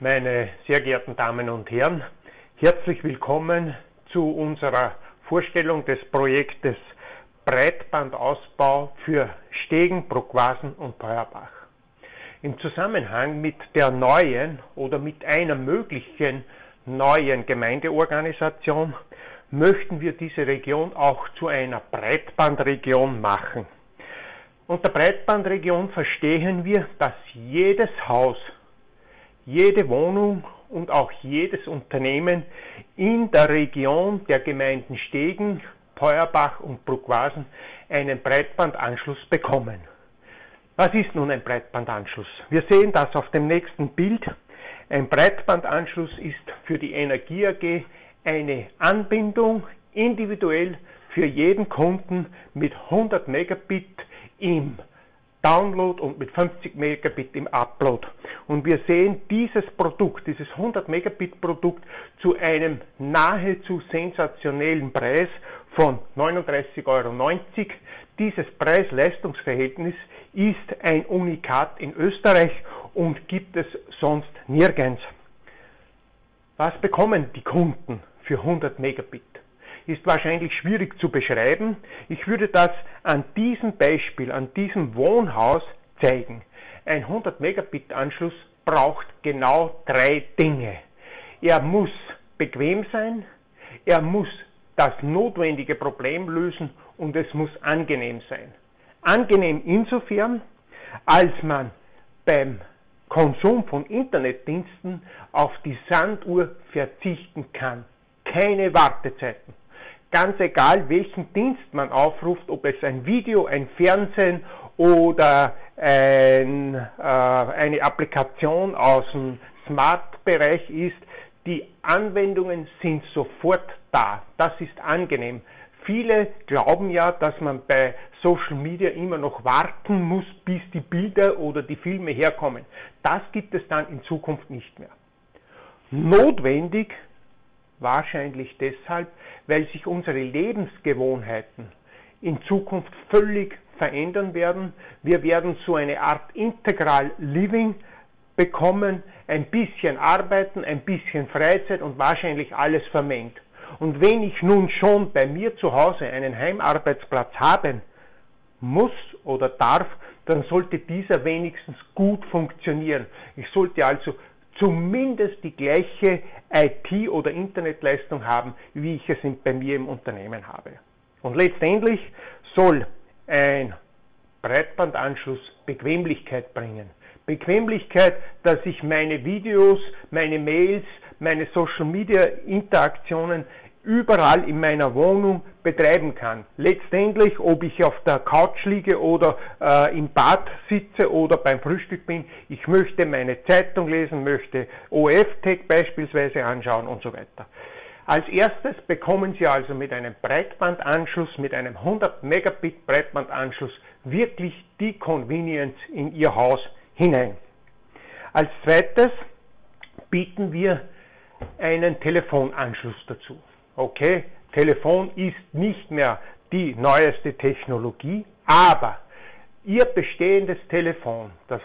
Meine sehr geehrten Damen und Herren, herzlich willkommen zu unserer Vorstellung des Projektes Breitbandausbau für Stegen, Bruckwasen und Peuerbach. Im Zusammenhang mit der neuen oder mit einer möglichen neuen Gemeindeorganisation möchten wir diese Region auch zu einer Breitbandregion machen. Unter Breitbandregion verstehen wir, dass jedes Haus jede Wohnung und auch jedes Unternehmen in der Region der Gemeinden Stegen, Peuerbach und Bruckwasen einen Breitbandanschluss bekommen. Was ist nun ein Breitbandanschluss? Wir sehen das auf dem nächsten Bild. Ein Breitbandanschluss ist für die Energie AG eine Anbindung individuell für jeden Kunden mit 100 Megabit im Download und mit 50 Megabit im Upload. Und wir sehen dieses Produkt, dieses 100 Megabit Produkt zu einem nahezu sensationellen Preis von 39,90 Euro. Dieses Preis-Leistungs-Verhältnis ist ein Unikat in Österreich und gibt es sonst nirgends. Was bekommen die Kunden für 100 Megabit? Ist wahrscheinlich schwierig zu beschreiben. Ich würde das an diesem Beispiel, an diesem Wohnhaus zeigen. Ein 100 Megabit Anschluss braucht genau drei Dinge. Er muss bequem sein, er muss das notwendige Problem lösen und es muss angenehm sein. Angenehm insofern, als man beim Konsum von Internetdiensten auf die Sanduhr verzichten kann. Keine Wartezeiten ganz egal, welchen Dienst man aufruft, ob es ein Video, ein Fernsehen oder ein, äh, eine Applikation aus dem Smart-Bereich ist, die Anwendungen sind sofort da. Das ist angenehm. Viele glauben ja, dass man bei Social Media immer noch warten muss, bis die Bilder oder die Filme herkommen. Das gibt es dann in Zukunft nicht mehr. Notwendig Wahrscheinlich deshalb, weil sich unsere Lebensgewohnheiten in Zukunft völlig verändern werden. Wir werden so eine Art Integral Living bekommen, ein bisschen arbeiten, ein bisschen Freizeit und wahrscheinlich alles vermengt. Und wenn ich nun schon bei mir zu Hause einen Heimarbeitsplatz haben muss oder darf, dann sollte dieser wenigstens gut funktionieren. Ich sollte also zumindest die gleiche IT- oder Internetleistung haben, wie ich es bei mir im Unternehmen habe. Und letztendlich soll ein Breitbandanschluss Bequemlichkeit bringen. Bequemlichkeit, dass ich meine Videos, meine Mails, meine Social-Media-Interaktionen überall in meiner Wohnung betreiben kann. Letztendlich, ob ich auf der Couch liege oder äh, im Bad sitze oder beim Frühstück bin, ich möchte meine Zeitung lesen, möchte OF-Tech beispielsweise anschauen und so weiter. Als erstes bekommen Sie also mit einem Breitbandanschluss, mit einem 100 Megabit Breitbandanschluss wirklich die Convenience in Ihr Haus hinein. Als zweites bieten wir einen Telefonanschluss dazu. Okay, Telefon ist nicht mehr die neueste Technologie, aber Ihr bestehendes Telefon, das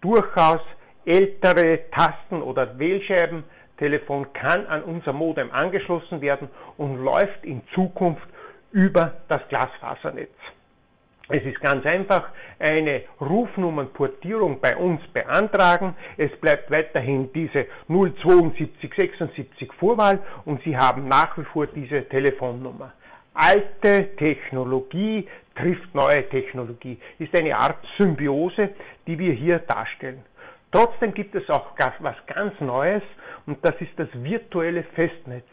durchaus ältere Tasten- oder Wählscheibentelefon kann an unser Modem angeschlossen werden und läuft in Zukunft über das Glasfasernetz. Es ist ganz einfach eine Rufnummernportierung bei uns beantragen. Es bleibt weiterhin diese 07276 Vorwahl und Sie haben nach wie vor diese Telefonnummer. Alte Technologie trifft neue Technologie. Ist eine Art Symbiose, die wir hier darstellen. Trotzdem gibt es auch was ganz Neues und das ist das virtuelle Festnetz.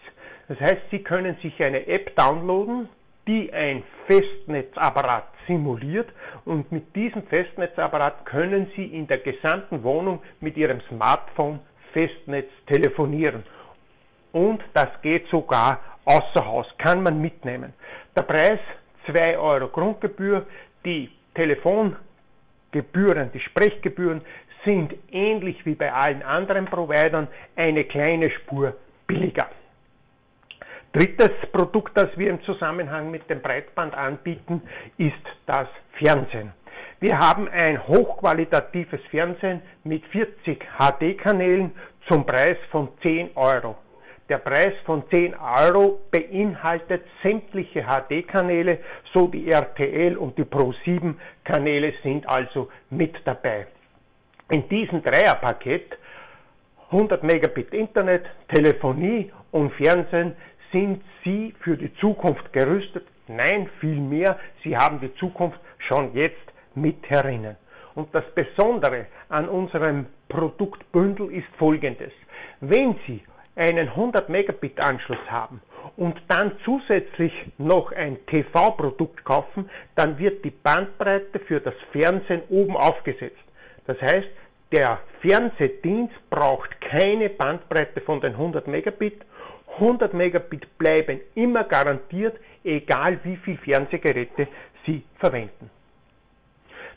Das heißt, Sie können sich eine App downloaden, die ein Festnetzapparat simuliert und mit diesem Festnetzapparat können Sie in der gesamten Wohnung mit Ihrem Smartphone Festnetz telefonieren. Und das geht sogar außer Haus, kann man mitnehmen. Der Preis 2 Euro Grundgebühr, die Telefongebühren, die Sprechgebühren sind ähnlich wie bei allen anderen Providern eine kleine Spur billiger. Drittes Produkt, das wir im Zusammenhang mit dem Breitband anbieten, ist das Fernsehen. Wir haben ein hochqualitatives Fernsehen mit 40 HD-Kanälen zum Preis von 10 Euro. Der Preis von 10 Euro beinhaltet sämtliche HD-Kanäle, so die RTL und die Pro7-Kanäle sind also mit dabei. In diesem Dreierpaket 100 Megabit Internet, Telefonie und Fernsehen sind Sie für die Zukunft gerüstet? Nein, vielmehr, Sie haben die Zukunft schon jetzt mit herinnen. Und das Besondere an unserem Produktbündel ist folgendes. Wenn Sie einen 100 Megabit Anschluss haben und dann zusätzlich noch ein TV-Produkt kaufen, dann wird die Bandbreite für das Fernsehen oben aufgesetzt. Das heißt, der Fernsehdienst braucht keine Bandbreite von den 100 Megabit. 100 Megabit bleiben immer garantiert, egal wie viele Fernsehgeräte Sie verwenden.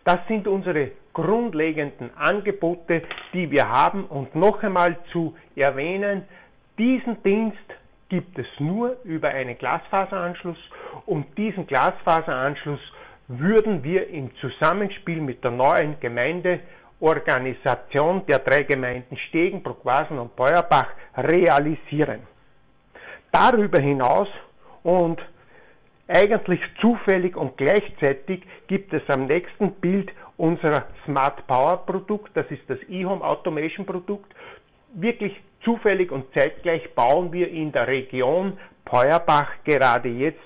Das sind unsere grundlegenden Angebote, die wir haben. Und noch einmal zu erwähnen, diesen Dienst gibt es nur über einen Glasfaseranschluss und diesen Glasfaseranschluss würden wir im Zusammenspiel mit der neuen Gemeindeorganisation der drei Gemeinden Stegen, Bruckwasen und Beuerbach realisieren. Darüber hinaus und eigentlich zufällig und gleichzeitig gibt es am nächsten Bild unser Smart Power Produkt, das ist das eHome Automation Produkt. Wirklich zufällig und zeitgleich bauen wir in der Region Peuerbach gerade jetzt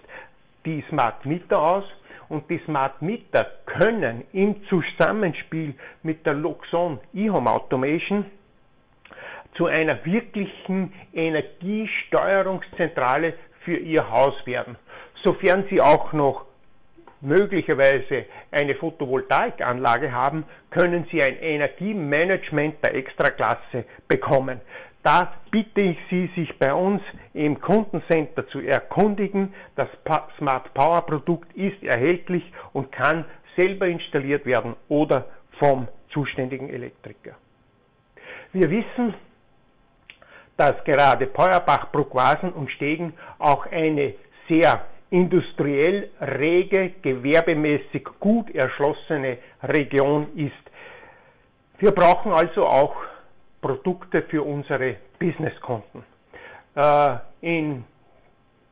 die Smart Meter aus und die Smart Meter können im Zusammenspiel mit der Luxon eHome Automation zu einer wirklichen Energiesteuerungszentrale für Ihr Haus werden sofern Sie auch noch möglicherweise eine Photovoltaikanlage haben, können Sie ein Energiemanagement der Extraklasse bekommen. Da bitte ich Sie, sich bei uns im Kundencenter zu erkundigen. Das Smart Power Produkt ist erhältlich und kann selber installiert werden oder vom zuständigen Elektriker. Wir wissen, dass gerade Peuerbach, Bruckwasen und Stegen auch eine sehr industriell rege, gewerbemäßig gut erschlossene Region ist. Wir brauchen also auch Produkte für unsere Businesskunden. Äh, in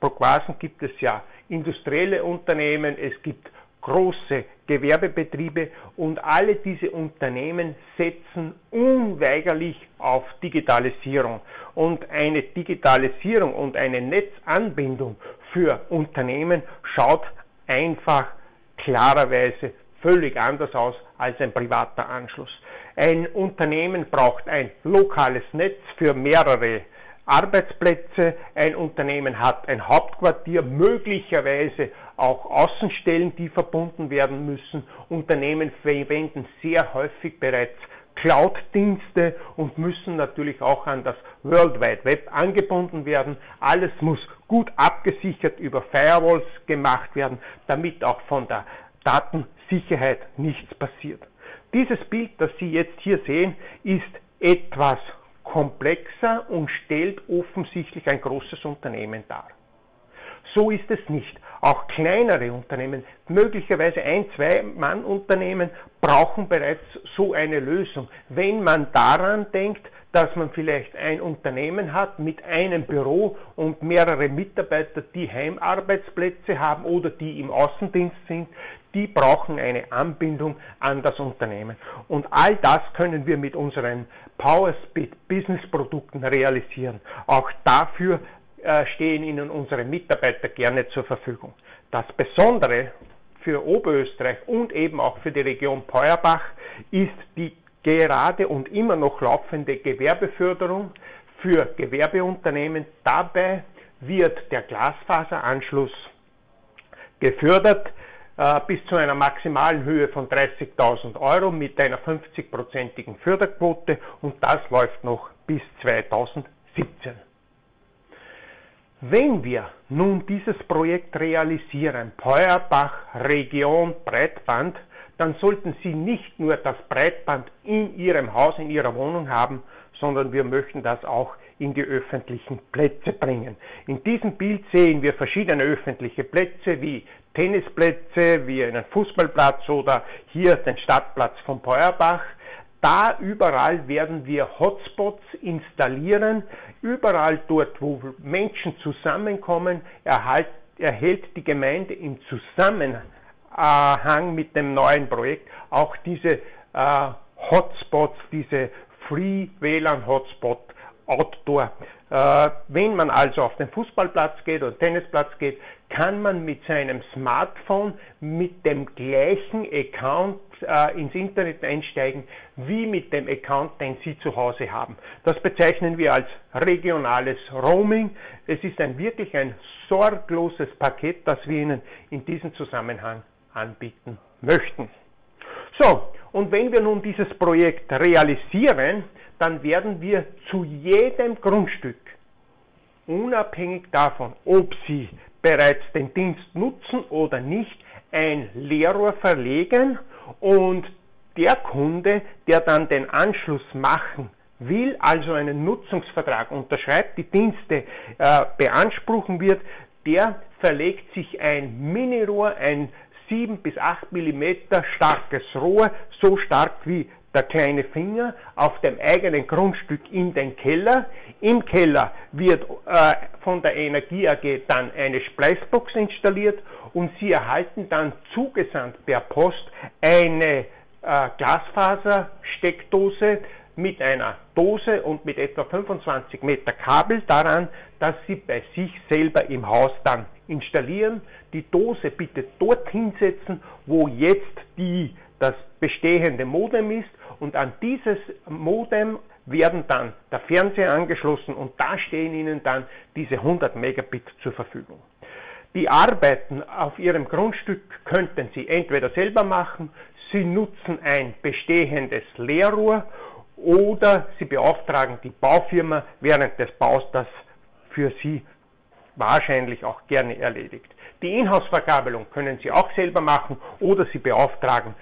Burgwasen gibt es ja industrielle Unternehmen, es gibt große Gewerbebetriebe und alle diese Unternehmen setzen unweigerlich auf Digitalisierung. Und eine Digitalisierung und eine Netzanbindung für Unternehmen schaut einfach klarerweise völlig anders aus als ein privater Anschluss. Ein Unternehmen braucht ein lokales Netz für mehrere Arbeitsplätze. Ein Unternehmen hat ein Hauptquartier, möglicherweise auch Außenstellen, die verbunden werden müssen. Unternehmen verwenden sehr häufig bereits Cloud-Dienste und müssen natürlich auch an das World Wide Web angebunden werden. Alles muss gut abgesichert über Firewalls gemacht werden, damit auch von der Datensicherheit nichts passiert. Dieses Bild, das Sie jetzt hier sehen, ist etwas komplexer und stellt offensichtlich ein großes Unternehmen dar. So ist es nicht. Auch kleinere Unternehmen, möglicherweise ein, zwei Mann Unternehmen, brauchen bereits so eine Lösung. Wenn man daran denkt, dass man vielleicht ein Unternehmen hat mit einem Büro und mehrere Mitarbeiter, die Heimarbeitsplätze haben oder die im Außendienst sind, die brauchen eine Anbindung an das Unternehmen. Und all das können wir mit unseren PowerSpeed Business Produkten realisieren. Auch dafür stehen Ihnen unsere Mitarbeiter gerne zur Verfügung. Das Besondere für Oberösterreich und eben auch für die Region Peuerbach ist die gerade und immer noch laufende Gewerbeförderung für Gewerbeunternehmen. Dabei wird der Glasfaseranschluss gefördert äh, bis zu einer maximalen Höhe von 30.000 Euro mit einer 50-prozentigen Förderquote und das läuft noch bis 2017. Wenn wir nun dieses Projekt realisieren, Peuerbach Region Breitband, dann sollten Sie nicht nur das Breitband in Ihrem Haus, in Ihrer Wohnung haben, sondern wir möchten das auch in die öffentlichen Plätze bringen. In diesem Bild sehen wir verschiedene öffentliche Plätze wie Tennisplätze, wie einen Fußballplatz oder hier den Stadtplatz von Peuerbach. Da überall werden wir Hotspots installieren. Überall dort, wo Menschen zusammenkommen, erhalt, erhält die Gemeinde im Zusammenhang mit dem neuen Projekt auch diese äh, Hotspots, diese Free WLAN Hotspot Outdoor. Äh, wenn man also auf den Fußballplatz geht oder Tennisplatz geht, kann man mit seinem Smartphone mit dem gleichen Account äh, ins Internet einsteigen wie mit dem Account, den Sie zu Hause haben. Das bezeichnen wir als regionales Roaming. Es ist ein wirklich ein sorgloses Paket, das wir Ihnen in diesem Zusammenhang anbieten möchten. So, und wenn wir nun dieses Projekt realisieren, dann werden wir zu jedem Grundstück, unabhängig davon, ob Sie bereits den Dienst nutzen oder nicht, ein Leerrohr verlegen und der Kunde, der dann den Anschluss machen will, also einen Nutzungsvertrag unterschreibt, die Dienste äh, beanspruchen wird, der verlegt sich ein Minirohr, ein 7 bis 8 Millimeter starkes Rohr, so stark wie der kleine Finger auf dem eigenen Grundstück in den Keller. Im Keller wird äh, von der Energie AG dann eine Spleißbox installiert und Sie erhalten dann zugesandt per Post eine äh, Glasfasersteckdose mit einer Dose und mit etwa 25 Meter Kabel daran, dass Sie bei sich selber im Haus dann installieren. Die Dose bitte dort hinsetzen, wo jetzt die, das bestehende Modem ist und an dieses Modem werden dann der Fernseher angeschlossen und da stehen Ihnen dann diese 100 Megabit zur Verfügung. Die Arbeiten auf Ihrem Grundstück könnten Sie entweder selber machen, Sie nutzen ein bestehendes Leerrohr oder Sie beauftragen die Baufirma während des Baus, das für Sie wahrscheinlich auch gerne erledigt. Die Inhouse-Verkabelung können Sie auch selber machen oder Sie beauftragen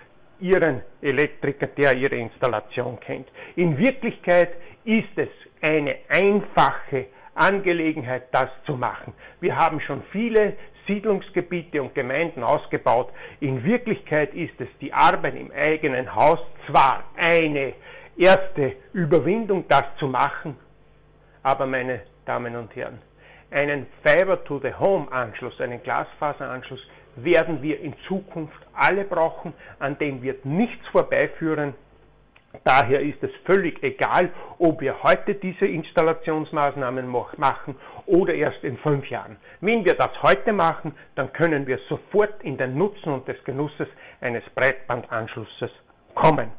Ihren Elektriker, der Ihre Installation kennt. In Wirklichkeit ist es eine einfache Angelegenheit, das zu machen. Wir haben schon viele Siedlungsgebiete und Gemeinden ausgebaut. In Wirklichkeit ist es die Arbeit im eigenen Haus zwar eine erste Überwindung, das zu machen, aber meine Damen und Herren, einen Fiber-to-the-Home-Anschluss, einen Glasfaseranschluss werden wir in Zukunft alle brauchen, an dem wird nichts vorbeiführen. Daher ist es völlig egal, ob wir heute diese Installationsmaßnahmen machen oder erst in fünf Jahren. Wenn wir das heute machen, dann können wir sofort in den Nutzen und des Genusses eines Breitbandanschlusses kommen.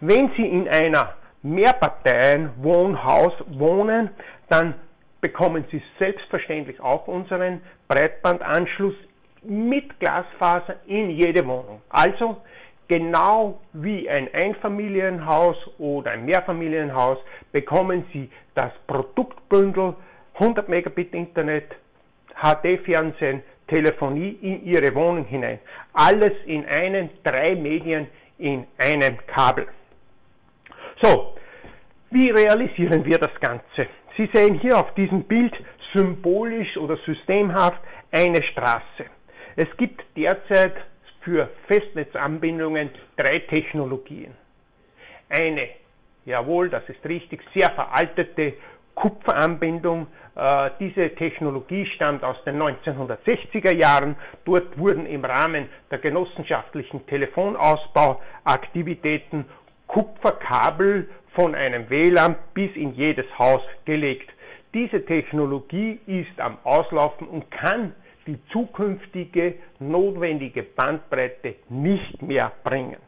Wenn Sie in einer Mehrparteien-Wohnhaus wohnen, dann bekommen Sie selbstverständlich auch unseren Breitbandanschluss mit Glasfaser in jede Wohnung. Also genau wie ein Einfamilienhaus oder ein Mehrfamilienhaus bekommen Sie das Produktbündel 100 Megabit Internet, HD-Fernsehen, Telefonie in Ihre Wohnung hinein. Alles in einen, drei Medien in einem Kabel. So, wie realisieren wir das Ganze? Sie sehen hier auf diesem Bild symbolisch oder systemhaft eine Straße. Es gibt derzeit für Festnetzanbindungen drei Technologien. Eine, jawohl, das ist richtig, sehr veraltete Kupferanbindung. Äh, diese Technologie stammt aus den 1960er Jahren. Dort wurden im Rahmen der genossenschaftlichen Telefonausbauaktivitäten Kupferkabel von einem WLAN bis in jedes Haus gelegt. Diese Technologie ist am Auslaufen und kann die zukünftige notwendige Bandbreite nicht mehr bringen.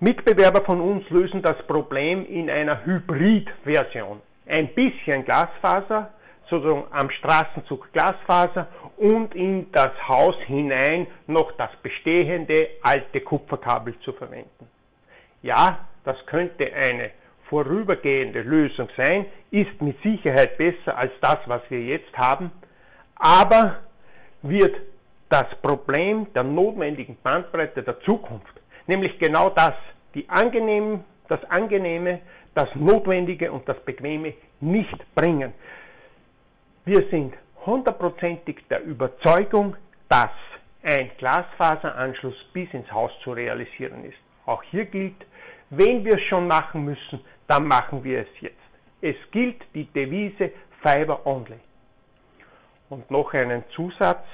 Mitbewerber von uns lösen das Problem in einer Hybridversion. Ein bisschen Glasfaser, sozusagen am Straßenzug Glasfaser und in das Haus hinein noch das bestehende alte Kupferkabel zu verwenden. Ja, das könnte eine vorübergehende Lösung sein, ist mit Sicherheit besser als das, was wir jetzt haben, aber wird das Problem der notwendigen Bandbreite der Zukunft, nämlich genau das, die angenehm, das Angenehme, das Notwendige und das Bequeme nicht bringen. Wir sind hundertprozentig der Überzeugung, dass ein Glasfaseranschluss bis ins Haus zu realisieren ist. Auch hier gilt, Wenn wir es schon machen müssen, dann machen wir es jetzt. Es gilt die Devise Fiber Only. Und noch einen Zusatz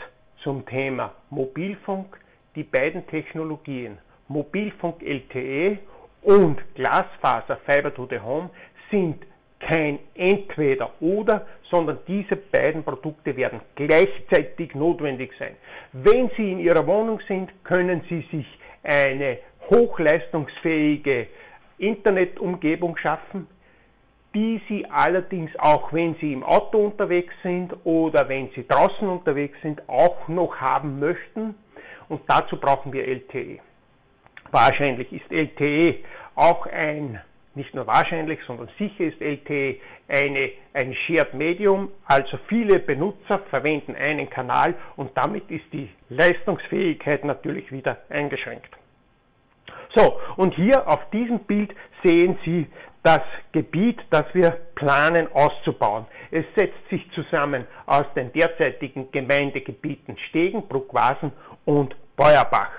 zum Thema Mobilfunk. Die beiden Technologien Mobilfunk LTE und Glasfaser Fiber to the Home sind kein entweder oder, sondern diese beiden Produkte werden gleichzeitig notwendig sein. Wenn Sie in Ihrer Wohnung sind, können Sie sich eine hochleistungsfähige Internetumgebung schaffen, die Sie allerdings auch, wenn Sie im Auto unterwegs sind oder wenn Sie draußen unterwegs sind, auch noch haben möchten. Und dazu brauchen wir LTE. Wahrscheinlich ist LTE auch ein, nicht nur wahrscheinlich, sondern sicher ist LTE eine, ein Shared Medium, also viele Benutzer verwenden einen Kanal und damit ist die Leistungsfähigkeit natürlich wieder eingeschränkt. So, und hier auf diesem Bild sehen Sie das Gebiet, das wir planen auszubauen. Es setzt sich zusammen aus den derzeitigen Gemeindegebieten Stegen, Bruckwasen und Beuerbach.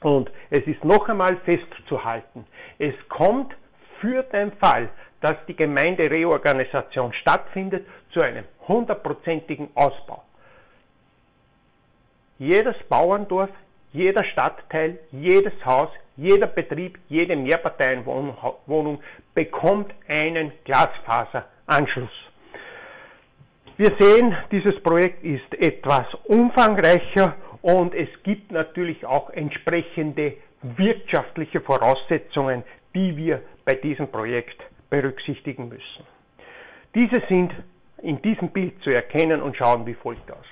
Und es ist noch einmal festzuhalten, es kommt für den Fall, dass die Gemeindereorganisation stattfindet, zu einem hundertprozentigen Ausbau. Jedes Bauerndorf, jeder Stadtteil, jedes Haus, jeder Betrieb, jede Mehrparteienwohnung bekommt einen Glasfaseranschluss. Wir sehen, dieses Projekt ist etwas umfangreicher und es gibt natürlich auch entsprechende wirtschaftliche Voraussetzungen, die wir bei diesem Projekt berücksichtigen müssen. Diese sind in diesem Bild zu erkennen und schauen wie folgt aus.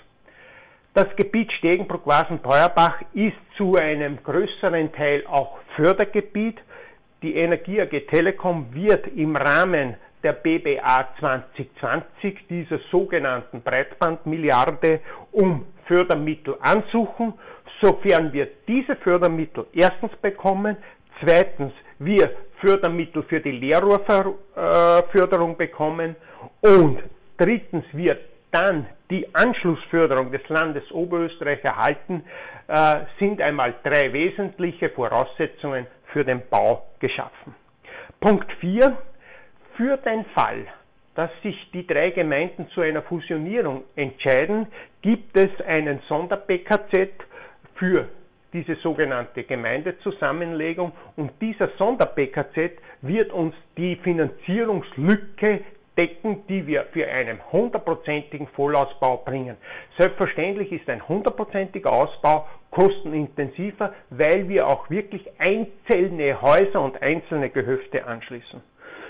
Das Gebiet Stegenbruck-Wasen-Peuerbach ist zu einem größeren Teil auch Fördergebiet. Die Energie AG Telekom wird im Rahmen der BBA 2020, dieser sogenannten Breitbandmilliarde, um Fördermittel ansuchen. Sofern wir diese Fördermittel erstens bekommen, zweitens wir Fördermittel für die Leerrohrförderung bekommen und drittens wir dann die Anschlussförderung des Landes Oberösterreich erhalten, äh, sind einmal drei wesentliche Voraussetzungen für den Bau geschaffen. Punkt 4. Für den Fall, dass sich die drei Gemeinden zu einer Fusionierung entscheiden, gibt es einen Sonder-PKZ für diese sogenannte Gemeindezusammenlegung und dieser Sonder-PKZ wird uns die Finanzierungslücke decken, die wir für einen hundertprozentigen Vollausbau bringen. Selbstverständlich ist ein hundertprozentiger Ausbau kostenintensiver, weil wir auch wirklich einzelne Häuser und einzelne Gehöfte anschließen.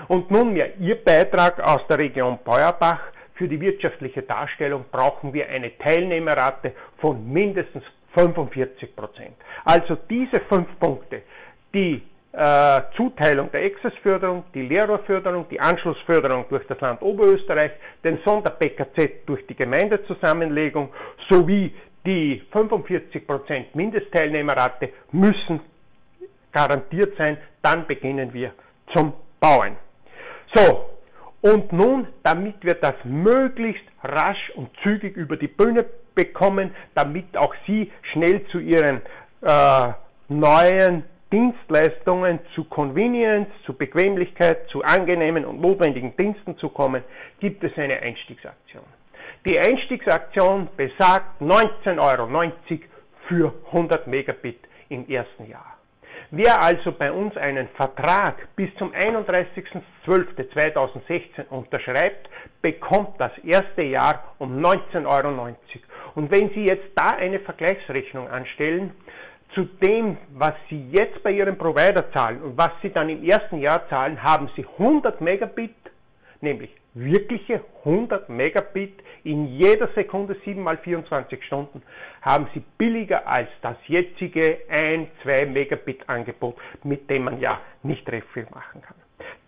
Und nunmehr Ihr Beitrag aus der Region Beuerbach. Für die wirtschaftliche Darstellung brauchen wir eine Teilnehmerrate von mindestens 45 Prozent. Also diese fünf Punkte, die äh, Zuteilung der Exzessförderung, die Lehrerförderung, die Anschlussförderung durch das Land Oberösterreich, den Sonder-PKZ durch die Gemeindezusammenlegung sowie die 45% Mindestteilnehmerrate müssen garantiert sein, dann beginnen wir zum Bauen. So, und nun, damit wir das möglichst rasch und zügig über die Bühne bekommen, damit auch Sie schnell zu Ihren äh, neuen Dienstleistungen zu Convenience, zu Bequemlichkeit, zu angenehmen und notwendigen Diensten zu kommen, gibt es eine Einstiegsaktion. Die Einstiegsaktion besagt 19,90 Euro für 100 Megabit im ersten Jahr. Wer also bei uns einen Vertrag bis zum 31.12.2016 unterschreibt, bekommt das erste Jahr um 19,90 Euro. Und wenn Sie jetzt da eine Vergleichsrechnung anstellen, zu dem, was Sie jetzt bei Ihrem Provider zahlen und was Sie dann im ersten Jahr zahlen, haben Sie 100 Megabit, nämlich wirkliche 100 Megabit in jeder Sekunde 7 mal 24 Stunden, haben Sie billiger als das jetzige 1, 2 Megabit Angebot, mit dem man ja nicht recht viel machen kann.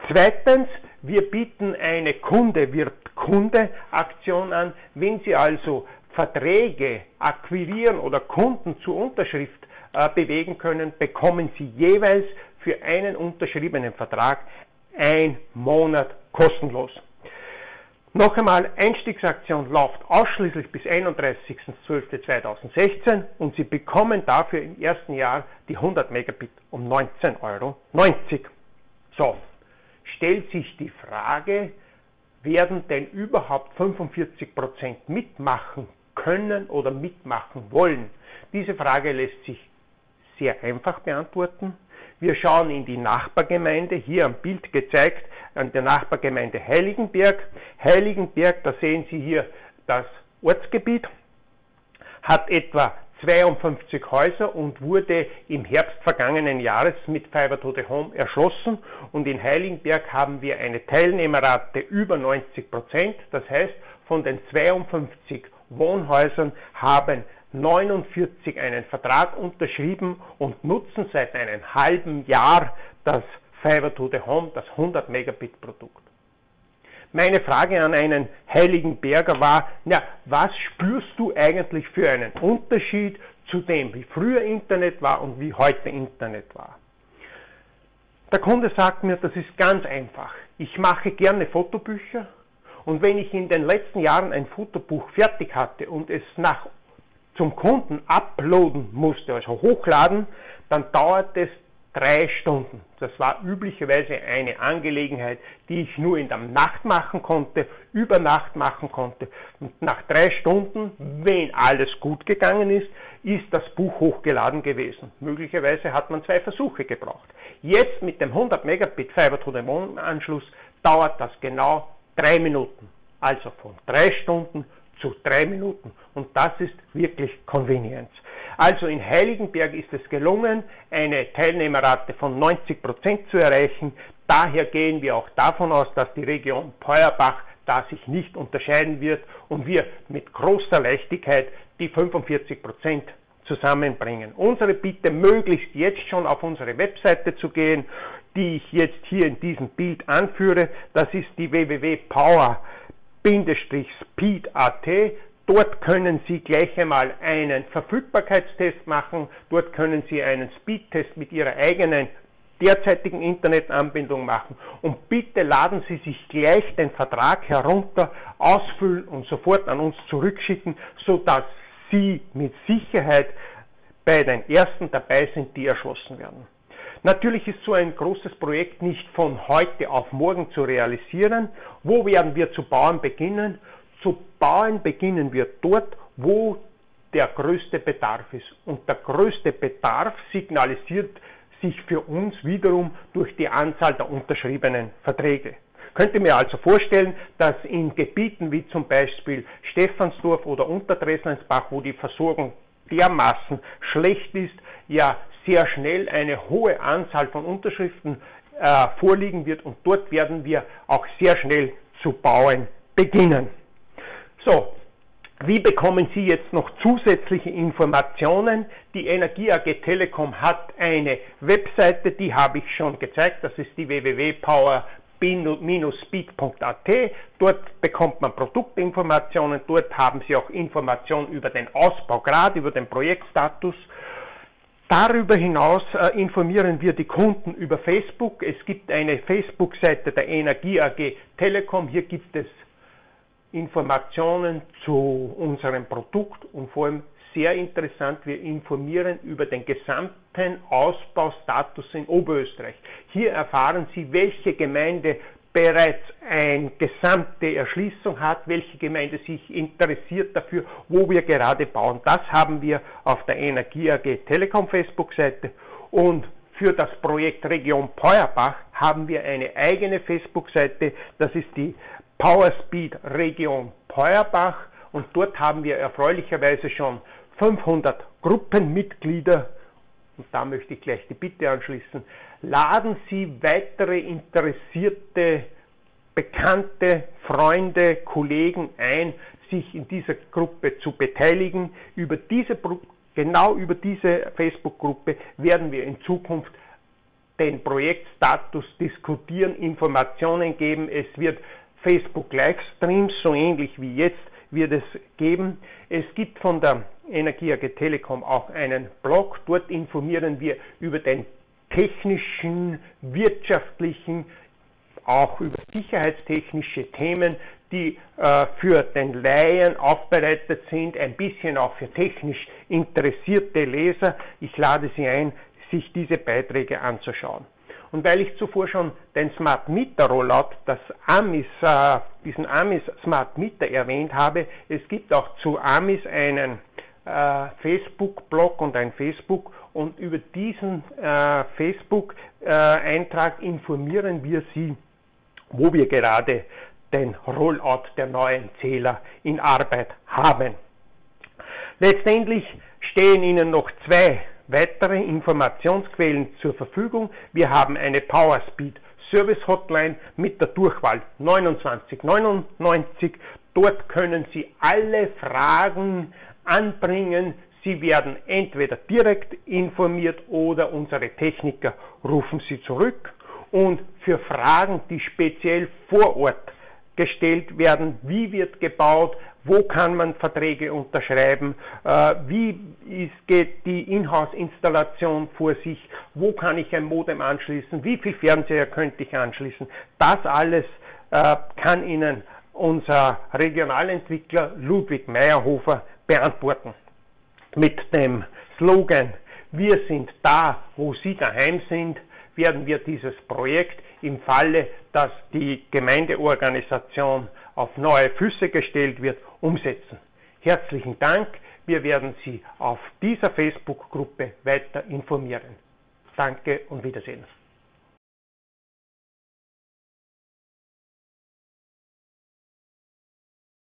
Zweitens, wir bieten eine Kunde wird Kunde Aktion an. Wenn Sie also Verträge akquirieren oder Kunden zur Unterschrift äh, bewegen können, bekommen Sie jeweils für einen unterschriebenen Vertrag ein Monat kostenlos. Noch einmal, Einstiegsaktion läuft ausschließlich bis 31.12.2016 und Sie bekommen dafür im ersten Jahr die 100 Megabit um 19,90 Euro. So, stellt sich die Frage, werden denn überhaupt 45% mitmachen können oder mitmachen wollen? Diese Frage lässt sich sehr einfach beantworten. Wir schauen in die Nachbargemeinde, hier am Bild gezeigt, an der Nachbargemeinde Heiligenberg. Heiligenberg, da sehen Sie hier das Ortsgebiet, hat etwa 52 Häuser und wurde im Herbst vergangenen Jahres mit Fiber to the Home erschlossen. Und in Heiligenberg haben wir eine Teilnehmerrate über 90 Prozent. Das heißt, von den 52 Wohnhäusern haben 49 einen Vertrag unterschrieben und nutzen seit einem halben Jahr das Fiber to the Home, das 100 Megabit Produkt. Meine Frage an einen Heiligen Berger war, ja, was spürst du eigentlich für einen Unterschied zu dem, wie früher Internet war und wie heute Internet war? Der Kunde sagt mir, das ist ganz einfach. Ich mache gerne Fotobücher und wenn ich in den letzten Jahren ein Fotobuch fertig hatte und es nach zum Kunden uploaden musste, also hochladen, dann dauert es drei Stunden. Das war üblicherweise eine Angelegenheit, die ich nur in der Nacht machen konnte, über Nacht machen konnte. Und nach drei Stunden, wenn alles gut gegangen ist, ist das Buch hochgeladen gewesen. Möglicherweise hat man zwei Versuche gebraucht. Jetzt mit dem 100 Megabit Fiber to the Moon Anschluss dauert das genau drei Minuten. Also von drei Stunden zu drei Minuten. Und das ist wirklich Convenience. Also in Heiligenberg ist es gelungen, eine Teilnehmerrate von 90 Prozent zu erreichen. Daher gehen wir auch davon aus, dass die Region Peuerbach da sich nicht unterscheiden wird und wir mit großer Leichtigkeit die 45 Prozent zusammenbringen. Unsere Bitte, möglichst jetzt schon auf unsere Webseite zu gehen, die ich jetzt hier in diesem Bild anführe. Das ist die www.power.com speed.at. Dort können Sie gleich einmal einen Verfügbarkeitstest machen. Dort können Sie einen Speedtest mit Ihrer eigenen derzeitigen Internetanbindung machen. Und bitte laden Sie sich gleich den Vertrag herunter, ausfüllen und sofort an uns zurückschicken, sodass Sie mit Sicherheit bei den ersten dabei sind, die erschlossen werden. Natürlich ist so ein großes Projekt nicht von heute auf morgen zu realisieren. Wo werden wir zu bauen beginnen? Zu bauen beginnen wir dort, wo der größte Bedarf ist. Und der größte Bedarf signalisiert sich für uns wiederum durch die Anzahl der unterschriebenen Verträge. Könnte mir also vorstellen, dass in Gebieten wie zum Beispiel Stephansdorf oder Unterdresleinsbach, wo die Versorgung dermaßen schlecht ist, ja sehr schnell eine hohe Anzahl von Unterschriften äh, vorliegen wird und dort werden wir auch sehr schnell zu bauen beginnen. So, wie bekommen Sie jetzt noch zusätzliche Informationen? Die Energie AG Telekom hat eine Webseite, die habe ich schon gezeigt, das ist die www.power speed.at. Dort bekommt man Produktinformationen, dort haben Sie auch Informationen über den Ausbaugrad, über den Projektstatus. Darüber hinaus äh, informieren wir die Kunden über Facebook. Es gibt eine Facebook-Seite der Energie AG Telekom. Hier gibt es Informationen zu unserem Produkt und vor allem sehr interessant, wir informieren über den gesamten Ausbaustatus in Oberösterreich. Hier erfahren Sie, welche Gemeinde bereits eine gesamte Erschließung hat, welche Gemeinde sich interessiert dafür, wo wir gerade bauen. Das haben wir auf der Energie AG Telekom Facebook-Seite und für das Projekt Region Peuerbach haben wir eine eigene Facebook-Seite, das ist die Powerspeed Region Peuerbach und dort haben wir erfreulicherweise schon 500 Gruppenmitglieder, und da möchte ich gleich die Bitte anschließen, laden Sie weitere interessierte Bekannte, Freunde, Kollegen ein, sich in dieser Gruppe zu beteiligen. Über diese, genau über diese Facebook-Gruppe werden wir in Zukunft den Projektstatus diskutieren, Informationen geben. Es wird Facebook Livestreams, so ähnlich wie jetzt, wird es geben. Es gibt von der Energie AG Telekom auch einen Blog. Dort informieren wir über den technischen, wirtschaftlichen, auch über sicherheitstechnische Themen, die äh, für den Laien aufbereitet sind, ein bisschen auch für technisch interessierte Leser. Ich lade Sie ein, sich diese Beiträge anzuschauen. Und weil ich zuvor schon den Smart Meter Rollout, das Amis, äh, diesen Amis Smart Meter erwähnt habe, es gibt auch zu Amis einen äh, Facebook-Blog und ein Facebook und über diesen äh, Facebook-Eintrag informieren wir Sie, wo wir gerade den Rollout der neuen Zähler in Arbeit haben. Letztendlich stehen Ihnen noch zwei weitere Informationsquellen zur Verfügung. Wir haben eine PowerSpeed Service Hotline mit der Durchwahl 2999. Dort können Sie alle Fragen anbringen. Sie werden entweder direkt informiert oder unsere Techniker rufen Sie zurück. Und für Fragen, die speziell vor Ort gestellt werden, wie wird gebaut, wo kann man Verträge unterschreiben, äh, wie ist, geht die Inhouse-Installation vor sich, wo kann ich ein Modem anschließen, wie viel Fernseher könnte ich anschließen. Das alles äh, kann Ihnen unser Regionalentwickler Ludwig Meyerhofer beantworten. Mit dem Slogan Wir sind da, wo Sie daheim sind, werden wir dieses Projekt im Falle, dass die Gemeindeorganisation auf neue Füße gestellt wird, umsetzen. Herzlichen Dank. Wir werden Sie auf dieser Facebook-Gruppe weiter informieren. Danke und Wiedersehen.